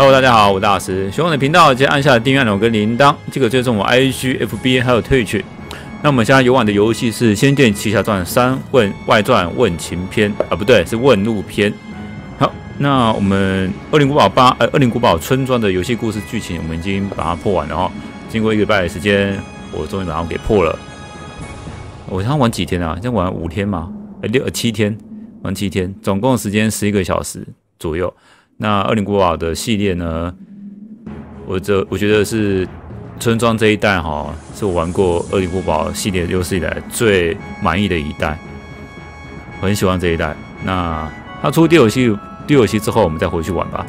Hello，大家好，我是大师。喜欢我的频道，记得按下订阅按钮跟铃铛，这个追踪我 IG、FB 还有 Twitch。那我们现在游玩的游戏是《仙剑奇侠传三问外传问情篇》啊，不对，是问路篇。好，那我们《恶灵古堡八》呃，《恶灵古堡村庄》的游戏故事剧情，我们已经把它破完了哈。经过一个礼拜的时间，我终于把它给破了。我想玩几天啊？先玩五天嘛？呃，六七天，玩七天，总共时间十一个小时左右。那《恶灵古堡》的系列呢？我这我觉得是村庄这一代哈，是我玩过《恶灵古堡》系列有史以来最满意的一代，我很喜欢这一代。那它出第二期，第二期之后我们再回去玩吧。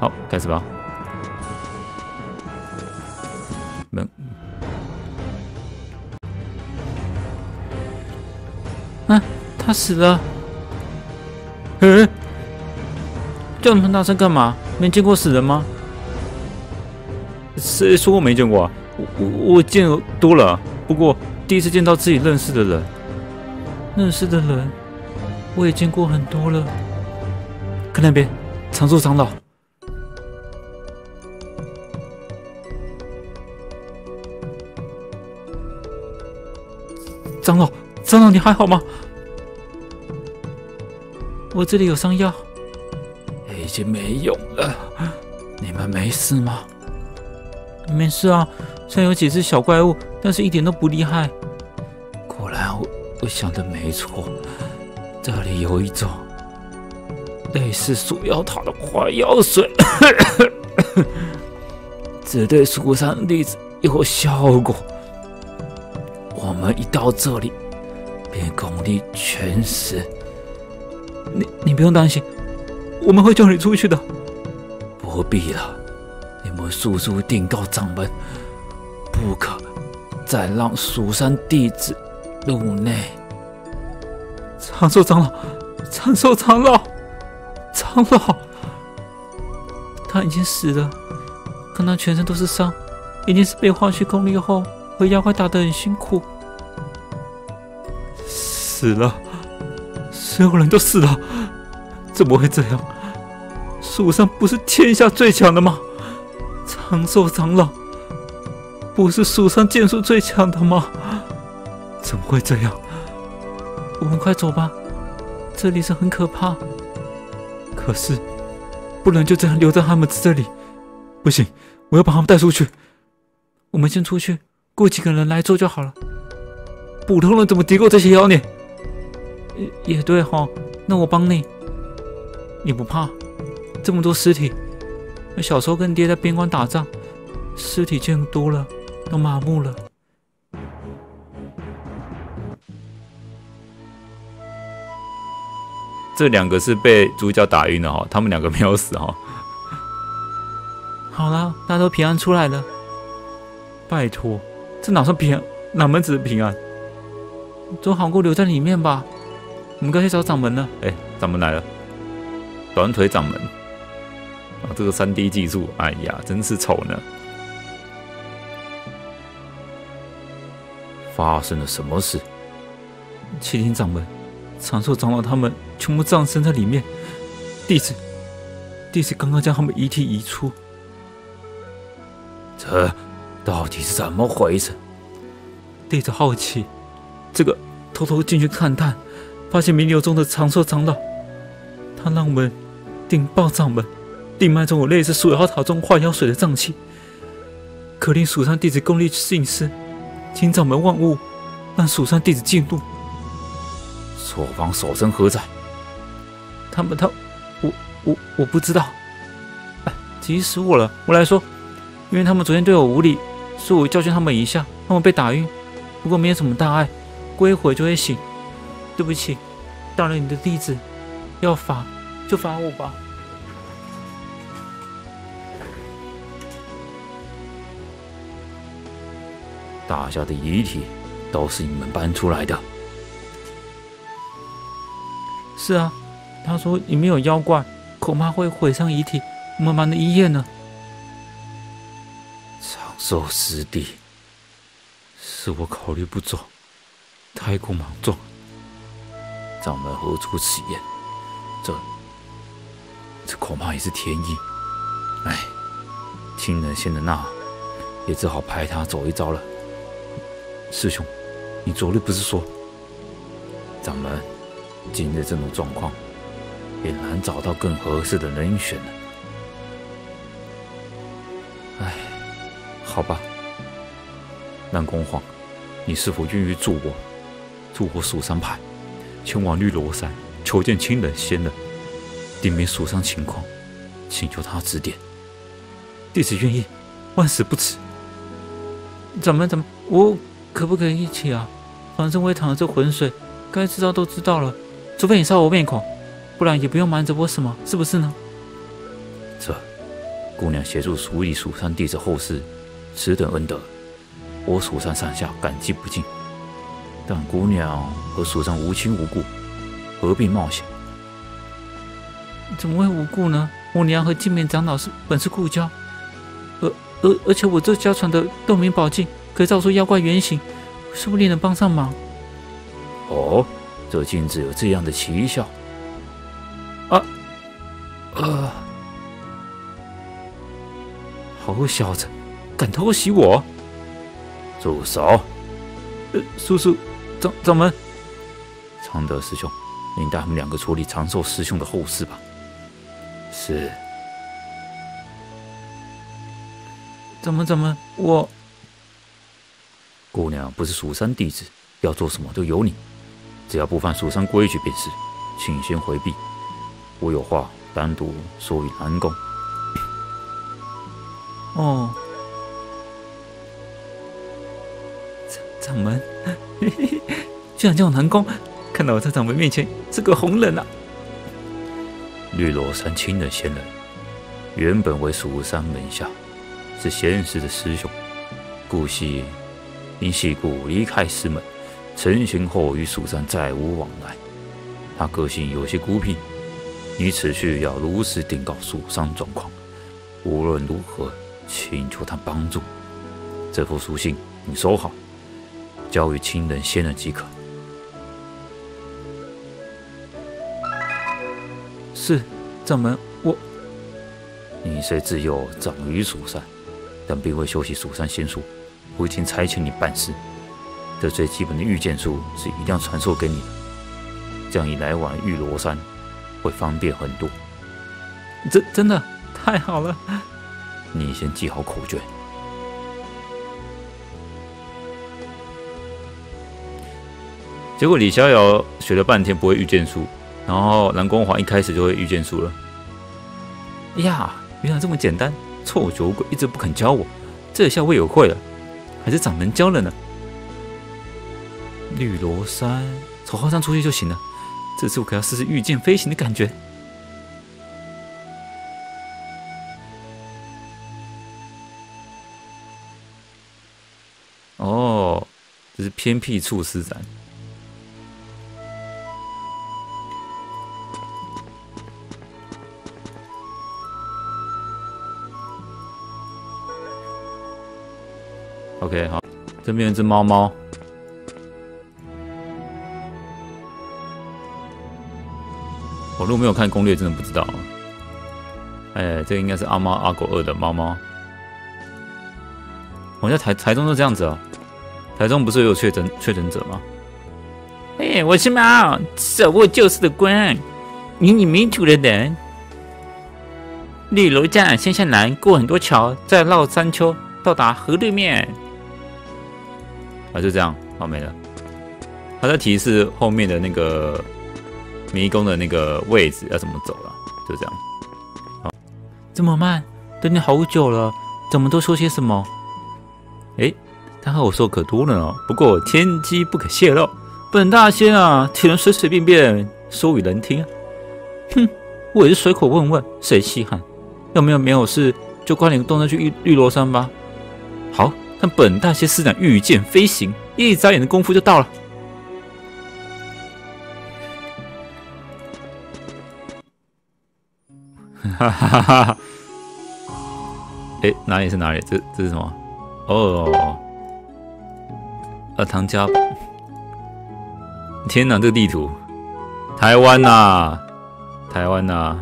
好，开始吧。门，啊，他死了。嗯。叫那么大声干嘛？没见过死人吗？谁说我没见过啊？我我我见多了，不过第一次见到自己认识的人。认识的人，我也见过很多了。看那边，长寿长老。长老，长老，你还好吗？我这里有伤药。已经没用了，你们没事吗？没事啊，虽然有几只小怪物，但是一点都不厉害。果然，我我想的没错，这里有一种类似鼠妖塔的坏药水，只对蜀山弟子有效果。我们一到这里，便功力全失。你你不用担心。我们会叫你出去的，不必了。你们速速禀告掌门，不可再让蜀山弟子入内。长寿长老，长寿长老，长老，他已经死了，看他全身都是伤，一定是被化去功力后和妖怪打得很辛苦，死了，所有人都死了，怎么会这样？蜀山不是天下最强的吗？长寿长老不是蜀山剑术最强的吗？怎么会这样？我们快走吧，这里是很可怕。可是不能就这样留在他们这里，不行，我要把他们带出去。我们先出去，雇几个人来做就好了。普通人怎么敌过这些妖孽？也也对哈，那我帮你，你不怕？这么多尸体，我小时候跟爹在边关打仗，尸体见多了，都麻木了。这两个是被主角打晕了哈，他们两个没有死哈。好了，大家都平安出来了。拜托，这哪算平安？哪门子平安？总好过留在里面吧。我们该去找掌门了。哎，掌门来了，短腿掌门。这个三 D 技术，哎呀，真是丑呢！发生了什么事？七天掌门、长寿长老他们全部葬身在里面。弟子，弟子刚刚将他们遗体移出。这到底是怎么回事？弟子好奇，这个偷偷进去探探，发现弥留中的长寿长老，他让我们禀报掌门。地脉中有类似鼠妖塔中化妖水的瘴气，可令蜀山弟子功力尽失，请掌门万物，让蜀山弟子进入。朔方守身何在？他们他，我我我不知道。哎，急死我了！我来说，因为他们昨天对我无礼，所以我教训他们一下，他们被打晕。不过没有什么大碍，过一会就会醒。对不起，当了，你的弟子要罚就罚我吧。大侠的遗体都是你们搬出来的。是啊，他说里面有妖怪，恐怕会毁伤遗体，我们忙的一夜呢。长寿师弟，是我考虑不周，太过莽撞。掌门何出此言？这，这恐怕也是天意。哎，亲人仙的那也只好派他走一遭了。师兄，你昨日不是说，掌门今日这种状况，也难找到更合适的人选了。哎，好吧，南宫晃，你是否愿意助我，助我蜀山派前往绿罗山求见亲人仙人，定明蜀山情况，请求他指点。弟子愿意，万死不辞。怎么怎么，我可不可以一起啊？反正我也淌了这浑水，该知道都知道了。除非你杀我面孔，不然也不用瞒着我什么，是不是呢？这。姑娘协助处理蜀山弟子后事，此等恩德，我蜀山上下感激不尽。但姑娘和蜀山无亲无故，何必冒险？怎么会无故呢？我娘和镜面长老是本是故交，而而而且我这家传的洞明宝镜可以照出妖怪原形，说不定能帮上忙。哦，这镜子有这样的奇效？啊，啊！好小子，敢偷袭我！住手！呃，叔叔，掌掌门，常德师兄，你带他们两个处理长寿师兄的后事吧。是。怎么怎么？我姑娘不是蜀山弟子，要做什么都由你，只要不犯蜀山规矩便是。请先回避，我有话单独说与南宫。哦，掌掌门，居然叫我南宫，看到我在掌门面前是个红人啊！绿罗山青的仙人，原本为蜀山门下，是仙师的师兄，故系因系故离开师门，成行后与蜀山再无往来。他个性有些孤僻，你此去要如实禀告蜀山状况，无论如何。请求他帮助，这封书信你收好，交与亲人仙人即可。是，掌门，我。你虽自幼长于蜀山，但并未修习蜀山仙术，父亲差遣你办事，这最基本的御剑术是一定要传授给你的，这样一来往玉罗山会方便很多。真真的太好了。你先记好口诀。结果李逍遥学了半天不会御剑术，然后蓝光华一开始就会御剑术了。呀，原来这么简单！臭酒鬼一直不肯教我，这下我也会了，还是掌门教了呢。绿罗山，从后山出去就行了。这次我可要试试御剑飞行的感觉。哦这是偏僻处施展。OK，好，这边有只猫猫。我如果没有看攻略，真的不知道。哎，这个应该是阿猫阿狗二的猫猫。我在台台中都这样子啊。台中不是有确诊确诊者吗？哎，我是猫，手握救世的光，迷你迷途的人。绿楼站先下南，过很多桥，再绕山丘，到达河对面。啊，就这样，好没了。他在提示后面的那个迷宫的那个位置要怎么走了，就这样。好，这么慢，等你好久了，怎么都说些什么？哎。他和我说可多了哦，不过天机不可泄露。本大仙啊，岂能随随便便说与人听啊？哼，我也是随口问问，谁稀罕？要没有没有事，就快点动身去玉玉罗山吧。看本大仙施展御剑飞行，一眨眼的功夫就到了。哈哈哈哈！哎，哪里是哪里？这这是什么？哦。呃，唐家，天哪，这个地图，台湾呐，台湾呐，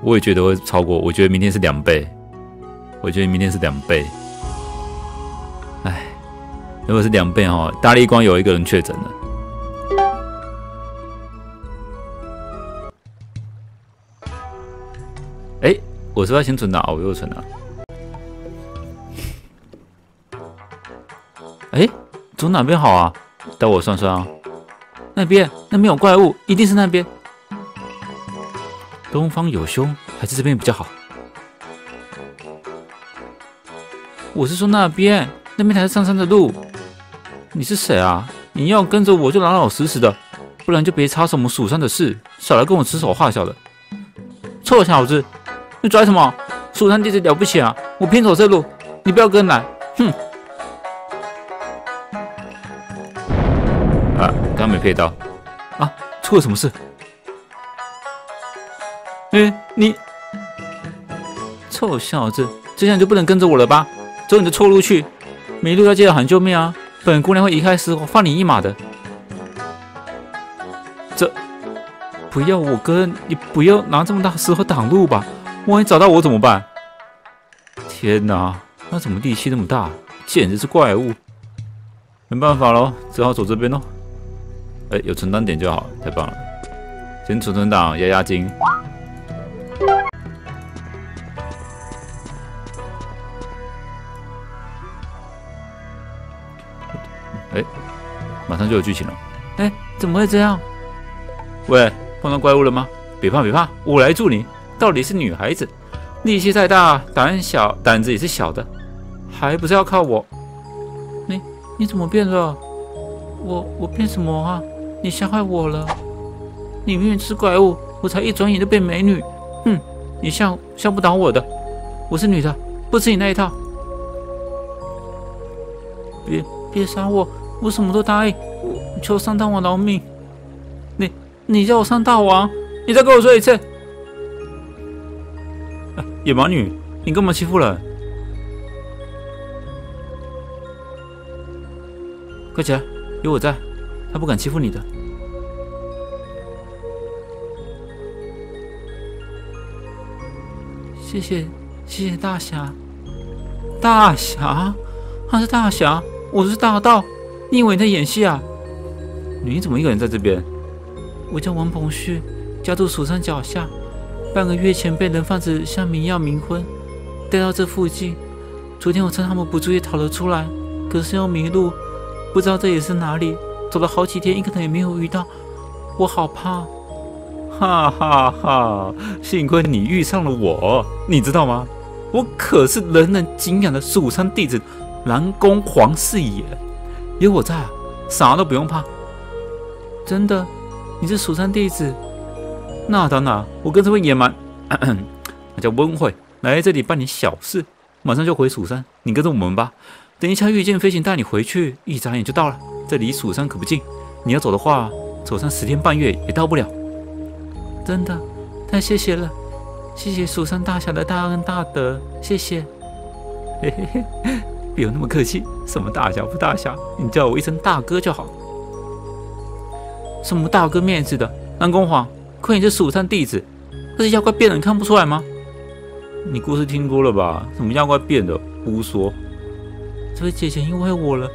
我也觉得会超过，我觉得明天是两倍，我觉得明天是两倍。哎，如果是两倍哦，大力光有一个人确诊了。哎，我是要先存的，我又存了。哎，走哪边好啊？带我算算啊。那边，那边有怪物，一定是那边。东方有凶，还是这边比较好？我是说那边，那边才是上山的路。你是谁啊？你要跟着我就老老实实的，不然就别插手我们蜀山的事，少来跟我指手画脚的。臭小子，你拽什么？蜀山弟子了不起啊！我偏走这路，你不要跟来。哼！啊，刚没配到。啊，出了什么事？哎，你臭小子，这下就不能跟着我了吧？走你的错路去，迷路要记得喊救命啊！本姑娘会移开时放你一马的。这不要我跟，你不要拿这么大石头挡路吧？万一找到我怎么办？天哪，他怎么力气那么大？简直是怪物！没办法喽，只好走这边喽。哎，有存档点就好，太棒了！先存存档，压压惊。马上就有剧情了。哎，怎么会这样？喂，碰到怪物了吗？别怕别怕，我来助你。到底是女孩子，力气再大，胆小胆子也是小的，还不是要靠我？你你怎么变了？我我变什么啊？你吓坏我了！你明明是怪物，我才一转眼就变美女。哼，你吓吓不倒我的。我是女的，不吃你那一套。别别杀我！我什么都答应，求上大王饶命！你你叫我上大王？你再跟我说一次！野蛮女，你干嘛欺负人？快起来，有我在，他不敢欺负你的。谢谢谢谢大侠，大侠，他是大侠，我是大盗。你以为你在演戏啊？你怎么一个人在这边？我叫王鹏旭，家住蜀山脚下。半个月前被人贩子向迷药冥婚，带到这附近。昨天我趁他们不注意逃了出来，可是又迷路，不知道这里是哪里。走了好几天，一个人也没有遇到，我好怕。哈哈哈！幸亏你遇上了我，你知道吗？我可是人人敬仰的蜀山弟子，南宫黄世也。有我在啊，啥都不用怕。真的，你是蜀山弟子？那当然，我跟这位野蛮，咳 咳那叫温慧，来这里办点小事，马上就回蜀山。你跟着我们吧，等一下御剑飞行带你回去，一眨眼就到了。这离蜀山可不近，你要走的话，走上十天半月也到不了。真的，太谢谢了，谢谢蜀山大侠的大恩大德，谢谢。嘿嘿嘿。别有那么客气，什么大侠不大侠，你叫我一声大哥就好。什么大哥面子的，南宫皇，亏你是蜀山弟子，这是妖怪变的，你看不出来吗？你故事听多了吧？什么妖怪变的，胡说！这位姐姐因为我了，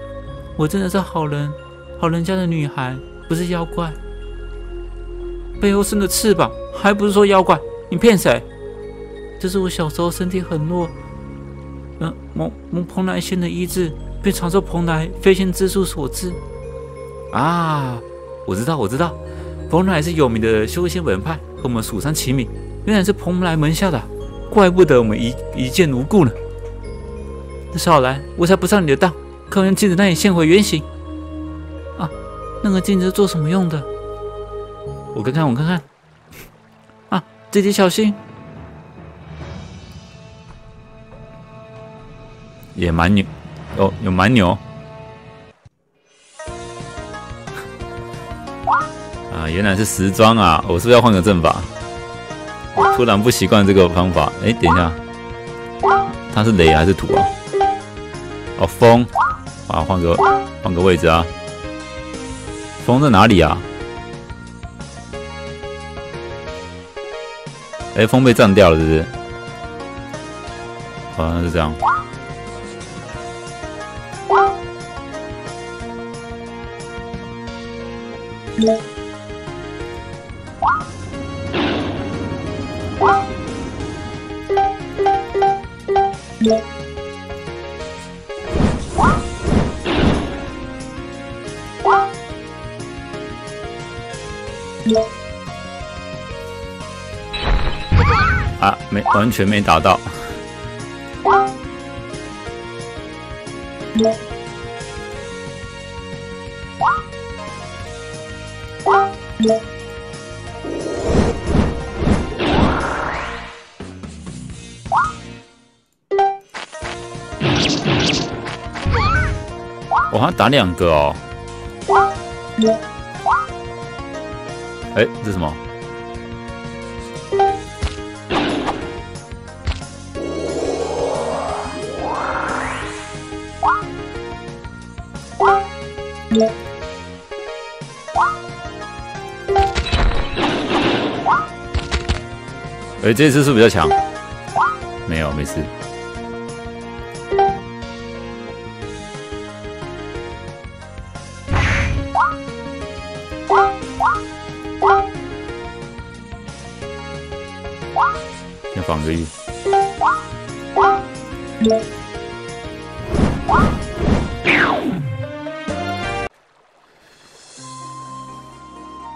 我真的是好人，好人家的女孩，不是妖怪。背后生的翅膀，还不是说妖怪？你骗谁？这是我小时候身体很弱。嗯，蒙蒙蓬莱仙的医治，被传说蓬莱飞仙之术所致。啊，我知道，我知道，蓬莱是有名的修仙门派，和我们蜀山齐名。原来是蓬莱门下的，怪不得我们一一见如故呢。那少来，我才不上你的当，快用镜子让你现回原形。啊，那个镜子是做什么用的？我看看，我看看。啊，姐姐小心。野蛮牛，哦，有蛮牛 啊！原来是时装啊！我是不是要换个阵法？突然不习惯这个方法。哎，等一下，它是雷还是土啊？哦，风啊，换个换个位置啊！风在哪里啊？哎，风被占掉了，是不是？好像是这样。啊，没完全没打到。我好像打两个哦。哎，这是什么？哎，这次是不比较强。没有，没事。先放个玉。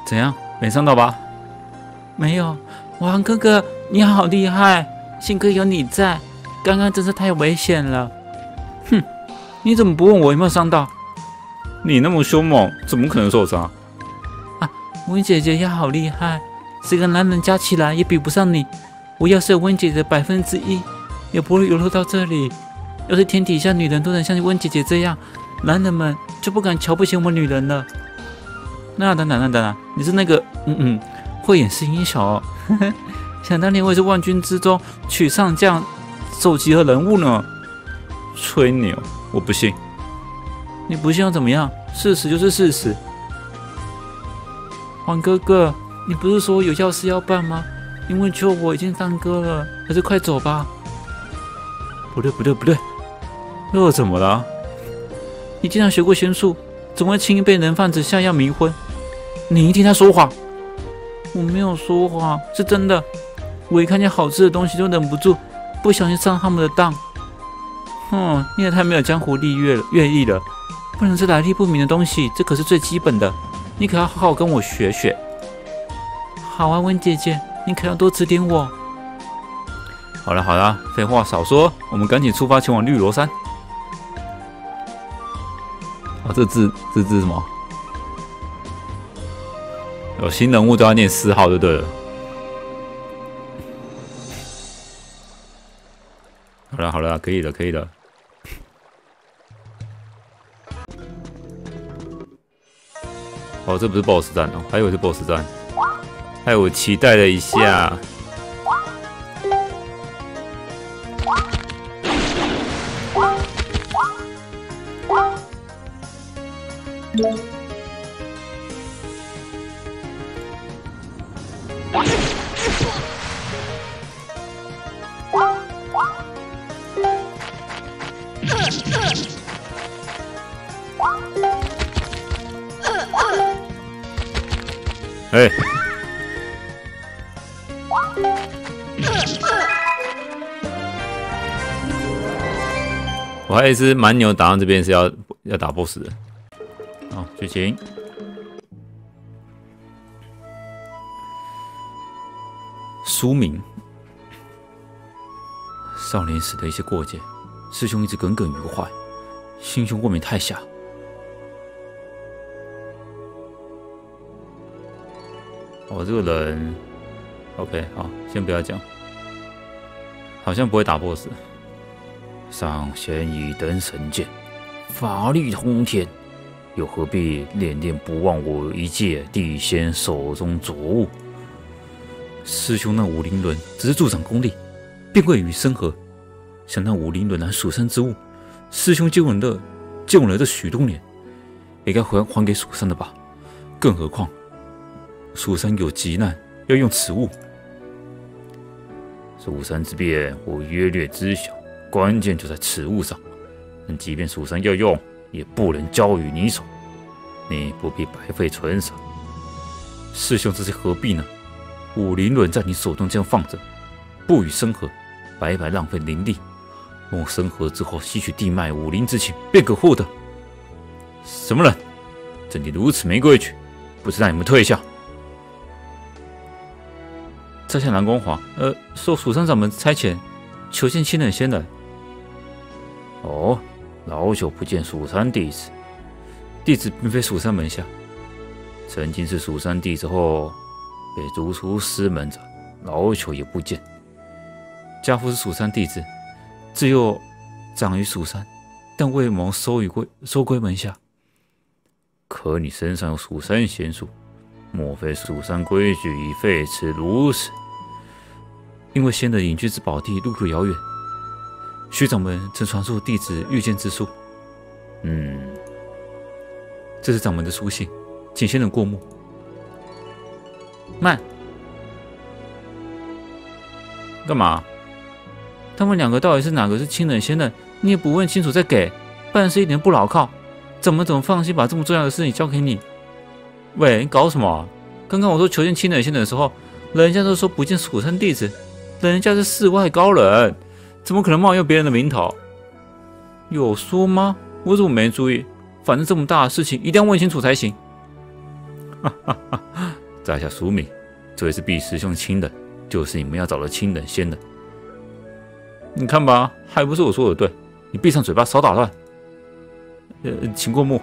怎样？没伤到吧？没有，王哥哥，你好厉害！幸亏有你在，刚刚真是太危险了。哼，你怎么不问我有没有伤到？你那么凶猛，怎么可能受伤？啊，温姐姐也好厉害，十个男人加起来也比不上你。我要是有温姐姐百分之一，也不会流落到这里。要是天底下女人都能像温姐姐这样，男人们就不敢瞧不起我们女人了。那等等等等，你是那个嗯嗯会演示音小？想当年我也是万军之中取上将首级和人物呢。吹牛，我不信。你不信又怎么样？事实就是事实。黄哥哥，你不是说有要事要办吗？因为救我已经当哥了，还是快走吧。不对不对不对，又怎么了？你竟然学过仙术，怎么会轻易被人贩子下药迷昏？你一听他说谎，我没有说谎，是真的。我一看见好吃的东西就忍不住，不小心上他们的当。哼，你也太没有江湖历阅了阅历了，不能吃来历不明的东西，这可是最基本的。你可要好好跟我学学。好啊，温姐姐。你可要多指点我。好了好了，废话少说，我们赶紧出发前往绿罗山。啊，这字这字什么？有新人物都要念四号就对了。好了好了，可以了可以了。哦，这不是 BOSS 战哦，还以为是 BOSS 战。害我期待了一下。一只蛮牛打到这边是要要打 BOSS 的。好，剧情。书名：少年时的一些过节，师兄一直耿耿于怀，心胸未免太狭。我这个人，OK，好，先不要讲，好像不会打 BOSS。上仙已登神剑，法力通天，又何必念念不忘我一介地仙手中浊物？师兄那武灵轮只是助长功力，并未与生合。想那武灵轮乃蜀山之物，师兄借我的，借我了这许多年，也该还还给蜀山的吧？更何况蜀山有急难，要用此物。蜀山之变，我约略知晓，关键就在此物上。但即便蜀山要用，也不能交于你手。你不必白费唇舌。师兄，这是何必呢？武灵轮在你手中这样放着，不予生合，白白浪费灵力。莫生合之后吸取地脉武灵之气，便可获得。什么人？怎地如此没规矩？不知让你们退下？在下南光华，呃，受蜀山掌门差遣，求见青冷仙人。哦，老朽不见蜀山弟子。弟子并非蜀山门下，曾经是蜀山弟子后被逐出师门者，老朽也不见。家父是蜀山弟子。自幼长于蜀山，但未蒙收于归收归门下。可你身上有蜀山仙术，莫非蜀山规矩已废此如此？因为仙的隐居之宝地路途遥远，徐掌门曾传授弟子御剑之术。嗯，这是掌门的书信，请仙人过目。慢，干嘛？他们两个到底是哪个是清冷仙人？你也不问清楚再给，办事一点不牢靠，怎么怎么放心把这么重要的事情交给你？喂，你搞什么？刚刚我说求见清冷仙人的时候，人家都说不见蜀山弟子，人家是世外高人，怎么可能冒用别人的名头？有说吗？我怎么没注意？反正这么大的事情，一定要问清楚才行。哈哈哈！在下苏敏，这位是毕师兄亲的，就是你们要找的亲冷仙人。你看吧，还不是我说的对？你闭上嘴巴，少打乱。呃，请过目。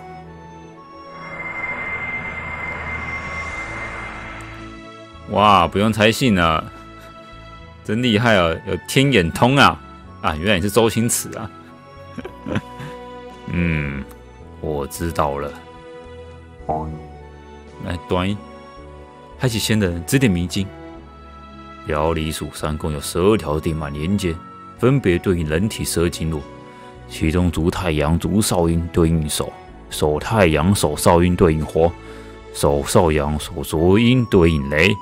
哇，不用猜信了，真厉害啊！有天眼通啊！啊，原来你是周星驰啊！嗯，我知道了。来，端，开启仙人指点迷津。表里蜀山共有十二条地脉连接。分别对应人体十二经络，其中足太阳、足少阴对应手，手太阳、手少阴对应火，手少阳、手足阴对应雷，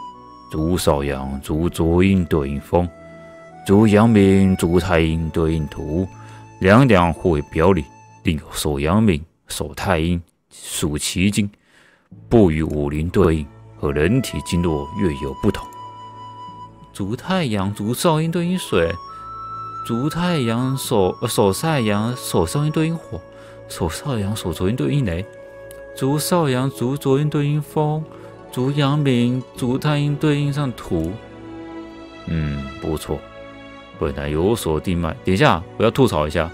足少阳、足足阴对应风，足阳明、足太阴对应土，两两互为表里。另有手阳明、手太阴属其经，不与五灵对应，和人体经络略有不同。足太阳、足少阴对应水。足太阳手手太阳手少阴对应火，手少阳手足阴对应雷，足少阳足足阴对应风，足阳明足太阴对应上土。嗯，不错。本来有所地脉。等一下，我要吐槽一下，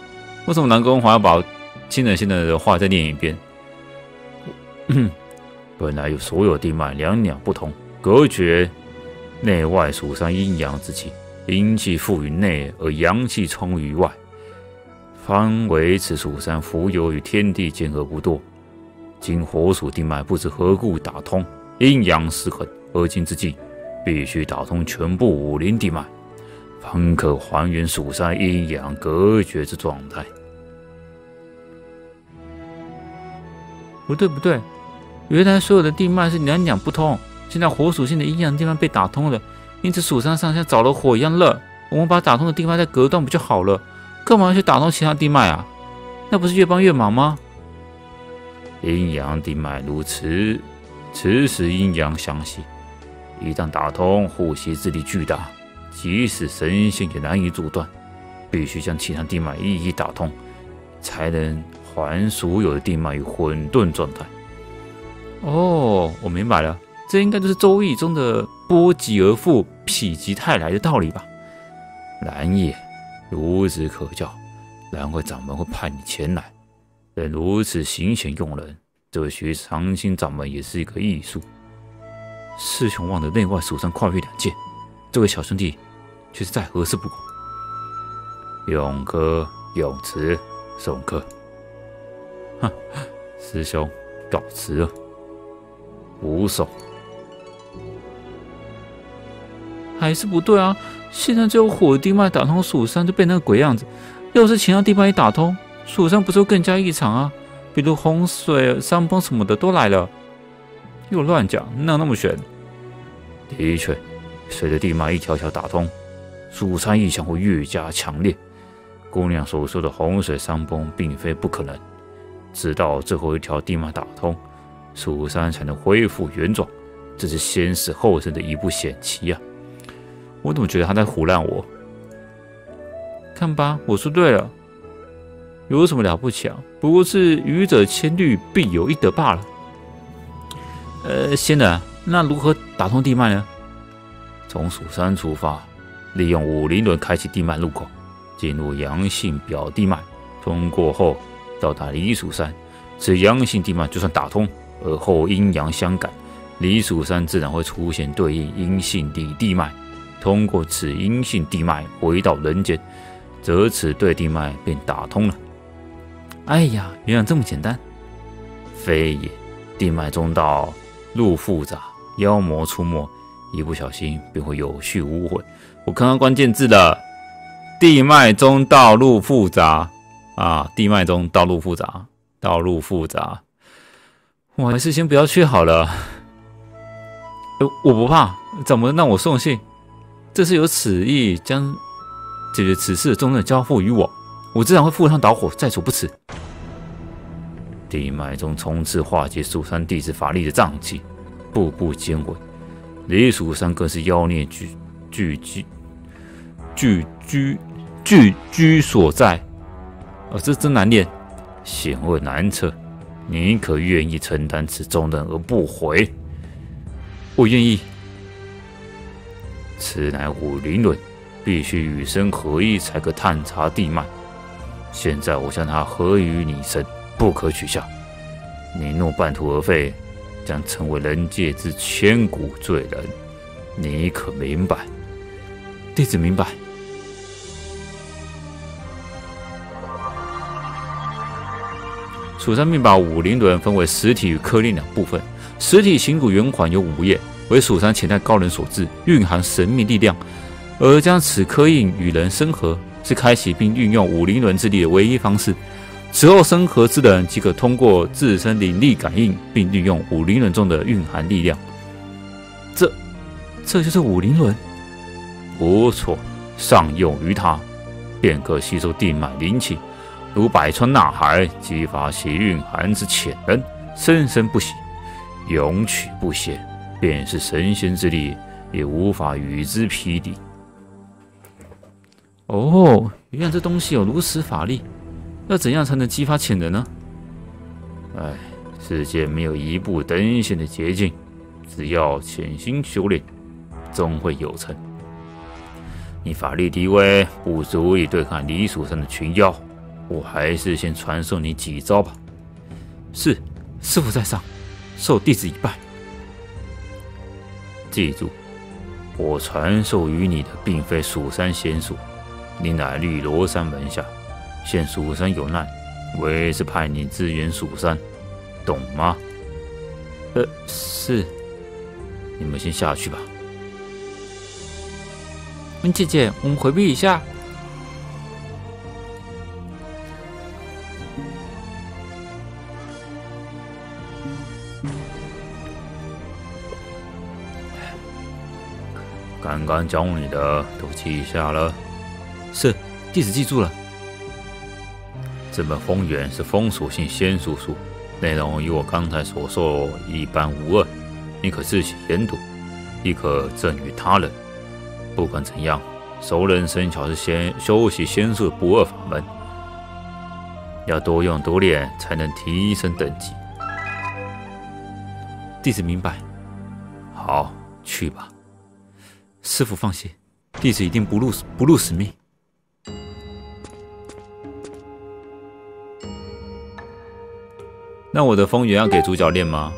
为什么南宫华要把清冷仙人的话再念一遍？本来有所有地脉两两不同，隔绝内外蜀山阴阳之气。阴气附于内，而阳气充于外，方为此蜀山浮游于天地间而不堕。今火属地脉不知何故打通，阴阳失衡，而今之计必须打通全部武林地脉，方可还原蜀山阴阳隔绝之状态。不对不对，原来所有的地脉是两两不通，现在火属性的阴阳地脉被打通了。因此，蜀山上像着了火一样热。我们把打通的地脉再隔断不就好了？干嘛要去打通其他地脉啊？那不是越帮越忙吗？阴阳地脉如此，此时阴阳相吸，一旦打通，护吸之力巨大，即使神仙也难以阻断。必须将其他地脉一一打通，才能还所有的地脉于混沌状态。哦，我明白了。这应该就是《周易》中的“波及而复，否极泰来”的道理吧？难也，孺子可教。难怪掌门会派你前来，能如此行险用人，这学长青掌门也是一个艺术。师兄望的内外蜀山跨越两界，这位小兄弟却是再合适不过。永哥，永慈，送客。哼，师兄告辞了。无送。还是不对啊！现在只有火地脉打通蜀山就变那个鬼样子，要是其他地脉一打通，蜀山不是更加异常啊？比如洪水、山崩什么的都来了。又乱讲，哪有那么玄？的确，随着地脉一条条打通，蜀山异象会越加强烈。姑娘所说的洪水山崩并非不可能，直到最后一条地脉打通，蜀山才能恢复原状。这是先死后生的一步险棋啊！我怎么觉得他在胡乱我？看吧，我说对了，有什么了不起啊？不过是愚者千虑，必有一得罢了。呃，仙人，那如何打通地脉呢？从蜀山出发，利用武灵轮开启地脉入口，进入阳性表地脉，通过后到达离蜀山，此阳性地脉就算打通，而后阴阳相感，离蜀山自然会出现对应阴性地地脉，通过此阴性地脉回到人间，则此对地脉便打通了。哎呀，原来这么简单？非也，地脉中道路复杂，妖魔出没。一不小心便会有去无回。我看到关键字了，地脉中道路复杂啊！地脉中道路复杂，道路复杂，我还是先不要去好了。我不怕，怎么让我送信？这是有此意，将解决此事的重任交付于我，我自然会赴汤蹈火，在所不辞。地脉中从此化解蜀山弟子法力的瘴气，步步艰稳。离蜀山更是妖孽聚聚集聚居聚居所在，啊，这真难念，险恶难测。你可愿意承担此重任而不悔？我愿意。此乃武灵轮，必须与身合一才可探查地脉。现在我将它合于你身，不可取下。你若半途而废。将成为人界之千古罪人，你可明白？弟子明白。蜀山并把武灵轮分为实体与刻印两部分。实体形骨圆环有五叶，为蜀山前代高人所制，蕴含神秘力量；而将此刻印与人生合，是开启并运用武灵轮之力的唯一方式。此后生合之人即可通过自身灵力感应，并利用武灵轮中的蕴含力量。这，这就是武灵轮。不错，上用于它，便可吸收地脉灵气，如百川纳海，激发其蕴含之潜能，生生不息，永取不竭。便是神仙之力，也无法与之匹敌。哦，原来这东西有如此法力。要怎样才能激发潜能呢？哎，世界没有一步登仙的捷径，只要潜心修炼，终会有成。你法力低微，不足以对抗离蜀山的群妖，我还是先传授你几招吧。是，师傅在上，受弟子一拜。记住，我传授于你的并非蜀山仙术，你乃绿罗山门下。现蜀山有难，为是派你支援蜀山，懂吗？呃，是。你们先下去吧。温姐姐，我们回避一下。刚刚教你的都记下了。是，弟子记住了。这本风源是风属性仙术书，内容与我刚才所说一般无二。你可自己研读，亦可赠与他人。不管怎样，熟能生巧是仙修习仙术的不二法门，要多用多练，才能提升等级。弟子明白。好，去吧。师傅放心，弟子一定不辱不辱使命。那我的风源要给主角练吗？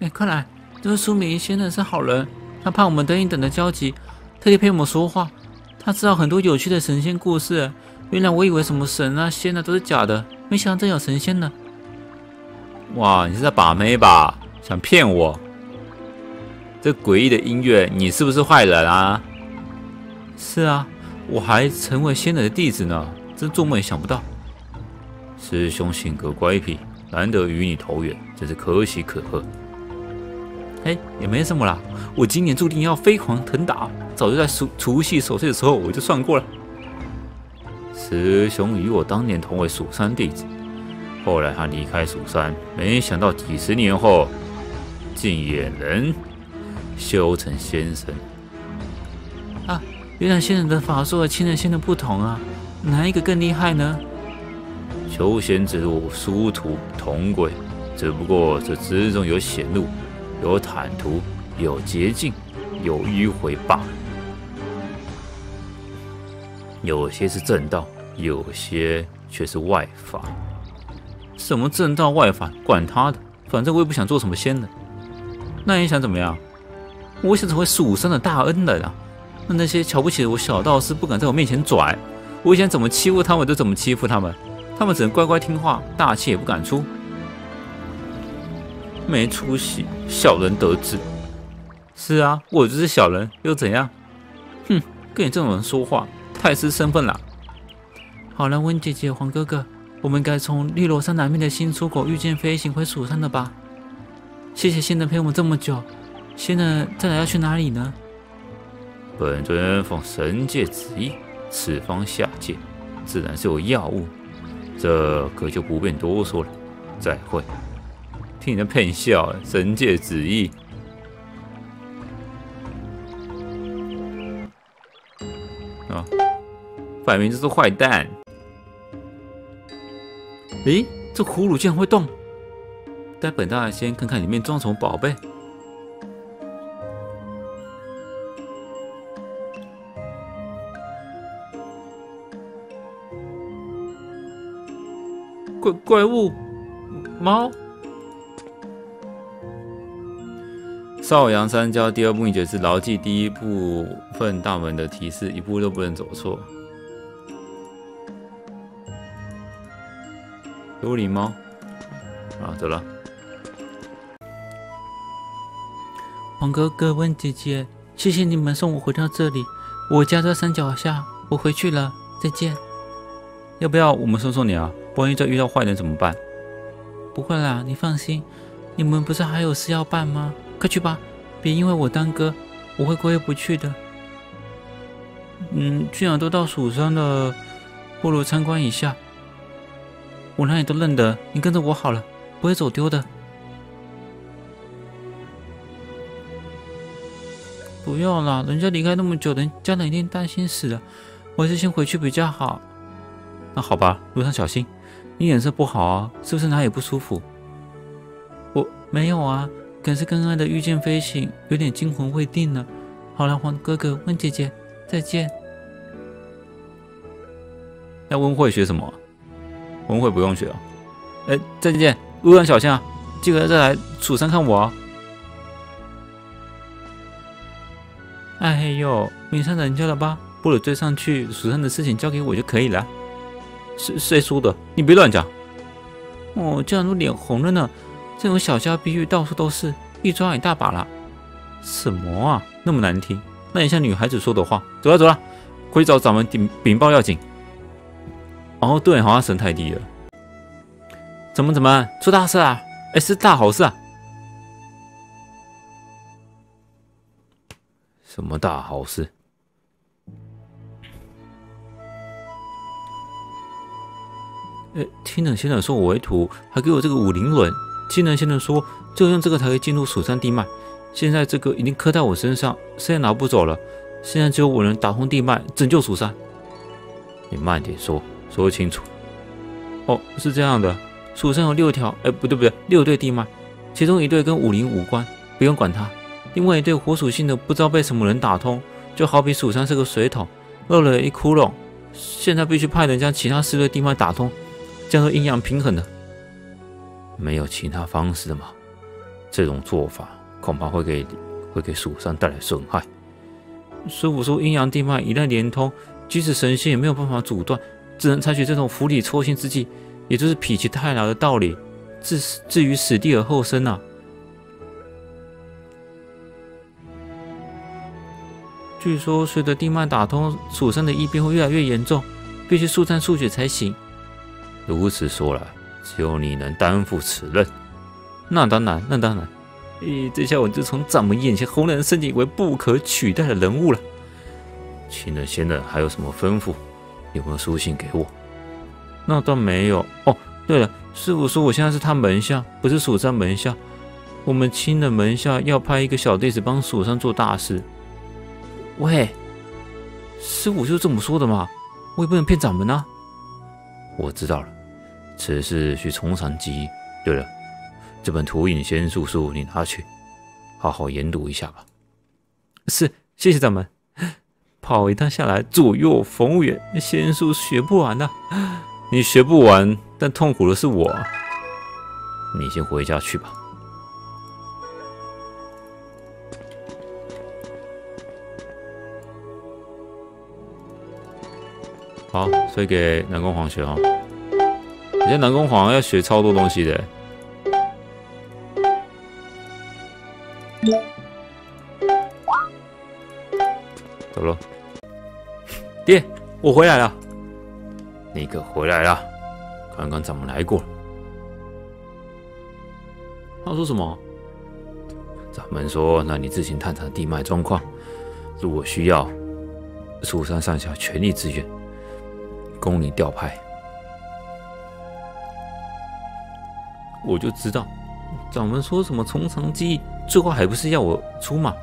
哎，快来！这个苏明先生是好人，他怕我们等你等的焦急，特地陪我们说话。他知道很多有趣的神仙故事。原来我以为什么神啊仙啊都是假的，没想到真有神仙呢。哇，你是在把妹吧？想骗我？这诡异的音乐，你是不是坏人啊？是啊，我还成为仙人的弟子呢，真做梦也想不到。师兄性格乖僻，难得与你投缘，真是可喜可贺。哎，也没什么啦，我今年注定要飞黄腾达，早就在除除夕守岁的时候我就算过了。师兄与我当年同为蜀山弟子，后来他离开蜀山，没想到几十年后，竟也能修成仙神。啊，原来仙人的法术和青人仙的不同啊，哪一个更厉害呢？修仙之路殊途同归，只不过这之中有险路，有坦途，有捷径，有迂回罢了。有些是正道。有些却是外法，什么正道外法，管他的，反正我也不想做什么仙人。那你想怎么样？我想成为蜀山的大恩人啊！那那些瞧不起我小道士不敢在我面前拽，我想怎么欺负他们就怎么欺负他们，他们只能乖乖听话，大气也不敢出。没出息，小人得志。是啊，我就是小人，又怎样？哼，跟你这种人说话，太失身份了。好了，温姐姐、黄哥哥，我们该从绿罗山南面的新出口御剑飞行回蜀山了吧？谢谢仙人陪我们这么久，仙人再来要去哪里呢？本尊奉神界旨意，此方下界自然是有要务，这可就不便多说了。再会。听你的骗笑，神界旨意啊，摆明就是坏蛋。诶，这葫芦竟然会动！待本大先看看里面装什么宝贝。怪怪物猫。少阳三教第二部秘诀是牢记第一部分大门的提示，一步都不能走错。有礼貌啊！走了。黄哥哥问姐姐：“谢谢你们送我回到这里，我家在山脚下，我回去了，再见。”要不要我们送送你啊？万一再遇到坏人怎么办？不会啦，你放心。你们不是还有事要办吗？快去吧，别因为我耽搁，我会过意不去的。嗯，既然都到蜀山了，不如参观一下。我哪里都认得，你跟着我好了，不会走丢的。不要啦，人家离开那么久，人家人一定担心死了。我还是先回去比较好。那好吧，路上小心。你脸色不好啊，是不是哪里不舒服？我没有啊，可是刚刚的御剑飞行有点惊魂未定呢。好了，黄哥哥，温姐姐，再见。要温慧学什么？文会不用学了。哎，再见，路上小心啊！记得再来蜀山看我哦。哎呦，迷上人家了吧？不如追上去，蜀山的事情交给我就可以了。谁谁说的？你别乱讲。哦，这样都脸红了呢。这种小家碧玉到处都是，一抓一大把了。什么啊？那么难听？那也像女孩子说的话。走了走了，回去找掌门禀禀报要紧。哦，对，好像神太低了。怎么怎么出大事啊？哎，是大好事啊！什么大好事？哎，听冷先生说我为徒，还给我这个五灵轮。听冷先生说，只有用这个才可以进入蜀山地脉。现在这个已经刻在我身上，谁也拿不走了。现在只有我能打通地脉，拯救蜀山。你慢点说。说清楚。哦，是这样的，蜀山有六条，哎，不对不对，六对地脉，其中一对跟武林无关，不用管它。另外一对火属性的，不知道被什么人打通，就好比蜀山是个水桶，漏了一窟窿，现在必须派人将其他四对地脉打通，这样阴阳平衡的。没有其他方式吗？这种做法恐怕会给会给蜀山带来损害。师傅说，阴阳地脉一旦连通，即使神仙也没有办法阻断。只能采取这种釜底抽薪之计，也就是否极泰来的道理，置置于死地而后生呐。据说随着地脉打通，蜀山的疫病会越来越严重，必须速战速决才行。如此说来，只有你能担负此任。那当然，那当然。咦，这下我就从掌门眼前红人升级为不可取代的人物了。请问仙人还有什么吩咐？有没有书信给我？那倒没有。哦，对了，师傅说我现在是他门下，不是蜀山门下。我们亲的门下要派一个小弟子帮蜀山做大事。喂，师傅就这么说的嘛，我也不能骗掌门啊。我知道了，此事需从长计议。对了，这本图影仙术书你拿去，好好研读一下吧。是，谢谢掌门。跑一趟下来，左右逢源，仙术学不完的。你学不完，但痛苦的是我。你先回家去吧。好，所以给南宫煌学哦。人家南宫煌要学超多东西的。走了，爹，我回来了。你可回来了？刚刚咱们来过。他说什么？掌门说，那你自行探查地脉状况，如果需要，蜀山上下全力支援，供你调派。我就知道，掌门说什么从长计议，最后还不是要我出马？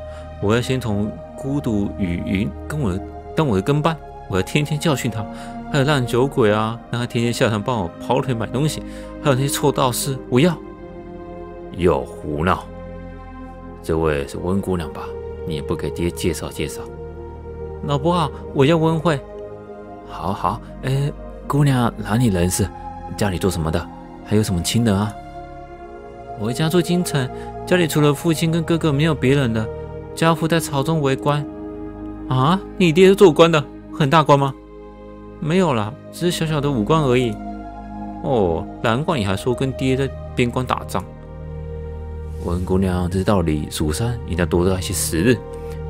我要先从孤独雨云跟我当我的跟班，我要天天教训他。还有烂酒鬼啊，让他天天下山帮我跑腿买东西。还有那些臭道士，我要。又胡闹！这位是温姑娘吧？你也不给爹介绍介绍。老伯好，我叫温慧。好好，哎，姑娘哪里人士？家里做什么的？还有什么亲人啊？我家住京城，家里除了父亲跟哥哥，没有别人的。家父在朝中为官，啊，你爹是做官的，很大官吗？没有啦，只是小小的武官而已。哦，难怪你还说跟爹在边关打仗。文姑娘，这道理，蜀山应该多待一些时日，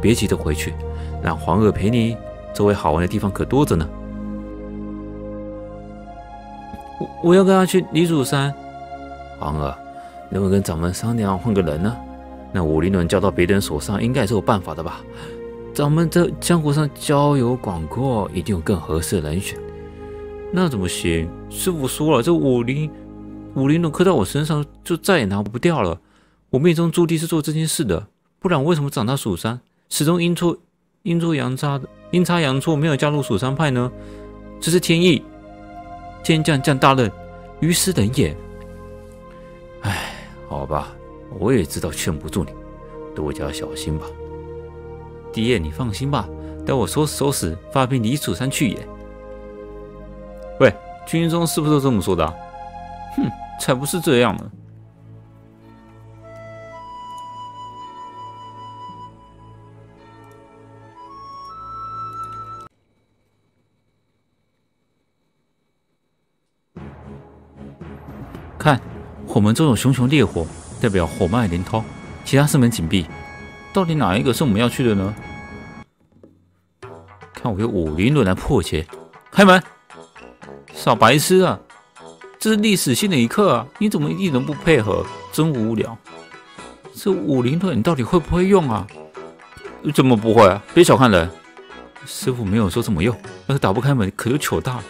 别急着回去，让皇儿陪你。周围好玩的地方可多着呢。我我要跟他去离蜀山。皇儿，能不能跟掌门商量换个人呢？那武林轮交到别人手上，应该也是有办法的吧？咱们这江湖上交友广阔，一定有更合适的人选。那怎么行？师傅说了，这武林武林轮刻在我身上，就再也拿不掉了。我命中注定是做这件事的，不然为什么长大蜀山，始终阴错阴错阳差的阴差阳错没有加入蜀山派呢？这是天意，天降降大任于斯人也。唉，好吧。我也知道劝不住你，多加小心吧。爹，你放心吧，待我收拾收拾，发兵离蜀山去也。喂，军中是不是这么说的？哼，才不是这样呢。看，火门中有熊熊烈火。代表火脉连通，其他四门紧闭，到底哪一个是我们要去的呢？看我用武林轮来破解，开门！少白痴啊！这是历史性的一刻啊！你怎么一人不配合？真无聊！这武林轮你到底会不会用啊？怎么不会啊？别小看人，师傅没有说怎么用，要是打不开门，可就糗大了。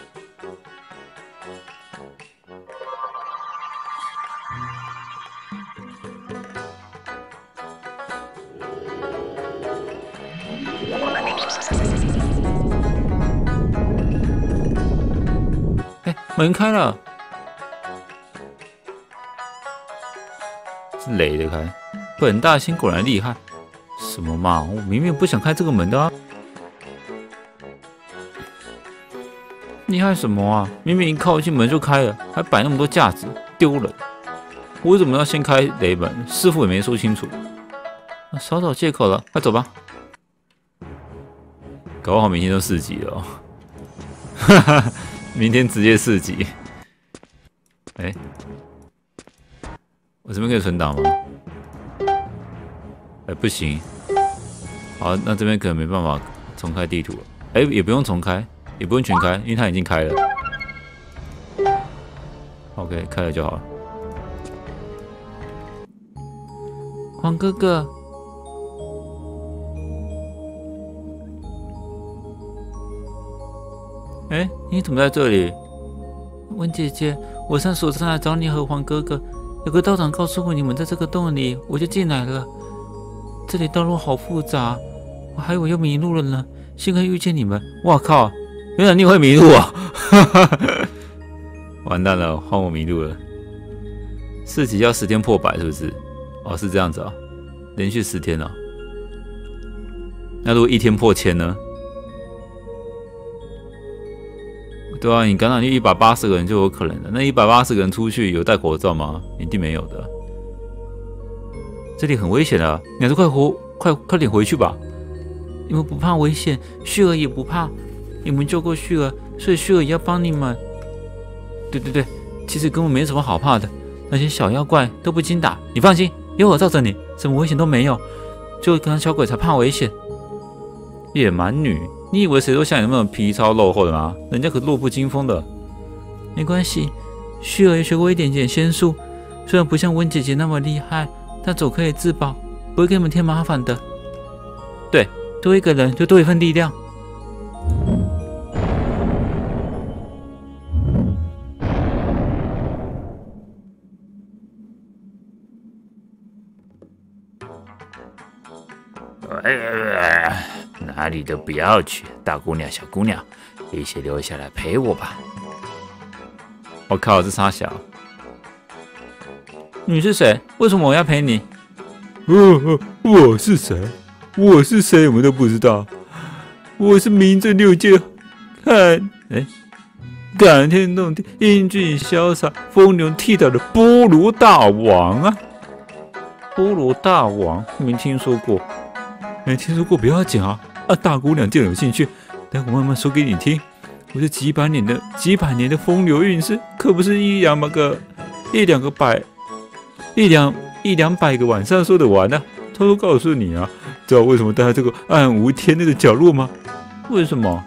门开了，是垒得开。本大仙果然厉害。什么嘛，我明明不想开这个门的啊！厉害什么啊？明明一靠近门就开了，还摆那么多架子，丢人！我为什么要先开雷门？师傅也没说清楚。少找借口了，快走吧。搞不好明天就四级了。哈哈。明天直接四级，哎，我这边可以存档吗？哎，不行，好，那这边可能没办法重开地图了。哎，也不用重开，也不用全开，因为它已经开了。OK，开了就好了。黄哥哥，哎，你怎么在这里？温姐姐，我上锁山来找你和黄哥哥。有个道长告诉我你们在这个洞里，我就进来了。这里道路好复杂，我还以为要迷路了呢。幸亏遇见你们，我靠！原来你会迷路啊！完蛋了，换我迷路了。四级要十天破百，是不是？哦，是这样子啊，连续十天啊。那如果一天破千呢？对啊，你感染就一百八十个人就有可能的。那一百八十个人出去有戴口罩吗？一定没有的。这里很危险啊！你还是快回，快快点回去吧。你们不怕危险，旭儿也不怕。你们救过旭儿，所以旭儿也要帮你们。对对对，其实根本没什么好怕的，那些小妖怪都不经打。你放心，有我罩着你，什么危险都没有。就刚小鬼才怕危险。野蛮女。你以为谁都像你那么皮糙肉厚的吗？人家可弱不禁风的。没关系，旭儿也学过一点点仙术，虽然不像温姐姐那么厉害，但总可以自保，不会给你们添麻烦的。对，多一个人就多一份力量。哪里都不要去，大姑娘、小姑娘，一起留下来陪我吧。我靠，这傻小，你是谁？为什么我要陪你？哦，我是谁？我是谁？我们都不知道。我是名震六界，看，哎，感天动地、英俊潇洒、风流倜傥的菠萝大王啊！菠萝大王，没听说过。没听说过，不要紧啊。啊，大姑娘，既然有兴趣，等我慢慢说给你听。我这几百年的几百年的风流韵事，可不是一两个、一两个百、一两一两百个晚上说得完的。偷偷告诉你啊，知道为什么待在这个暗无天日的角落吗？为什么？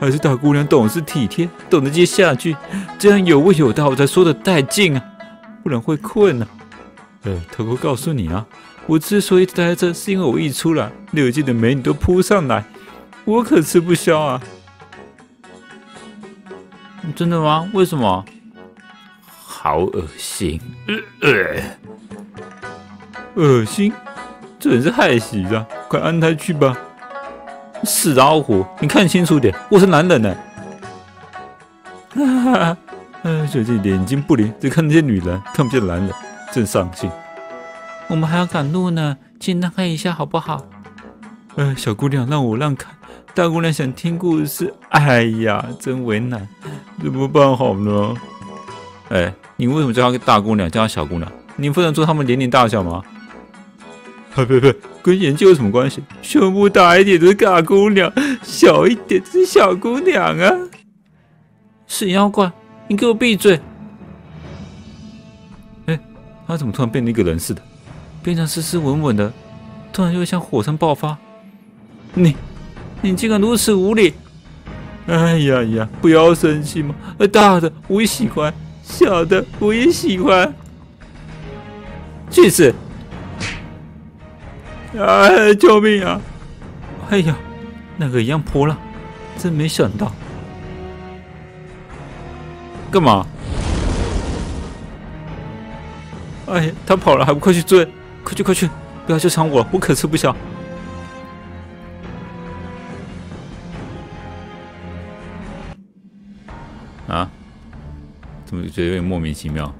还是大姑娘懂事体贴，懂得接下句，这样有问有答，我才说的带劲啊，不然会困呢。呃，偷偷告诉你啊。我之所以待在这，是因为我一出来，六界的美女都扑上来，我可吃不消啊！真的吗？为什么？好恶心！恶心！这人是害喜的，快安胎去吧！死老虎，你看清楚点，我是男人呢！哈哈哈！哎，最近眼睛不灵，只看那些女人，看不见男人，真伤心。我们还要赶路呢，请让开一下好不好？呃，小姑娘让我让开，大姑娘想听故事。哎呀，真为难，怎么办好呢？哎，你为什么叫她大姑娘，叫她小姑娘？你不能说她们年龄大小吗？呸呸呸，跟年纪有什么关系？胸部大一点的是大姑娘，小一点的是小姑娘啊！是妖怪，你给我闭嘴！哎，他怎么突然变成一个人似的？变成斯斯文文的，突然又像火山爆发。你，你竟敢如此无礼！哎呀呀，不要生气嘛！大的我也喜欢，小的我也喜欢。去死！哎，救命啊！哎呀，那个一样泼了，真没想到。干嘛？哎，他跑了，还不快去追！快去快去！不要纠缠我，我可吃不消。啊？怎么觉得有点莫名其妙？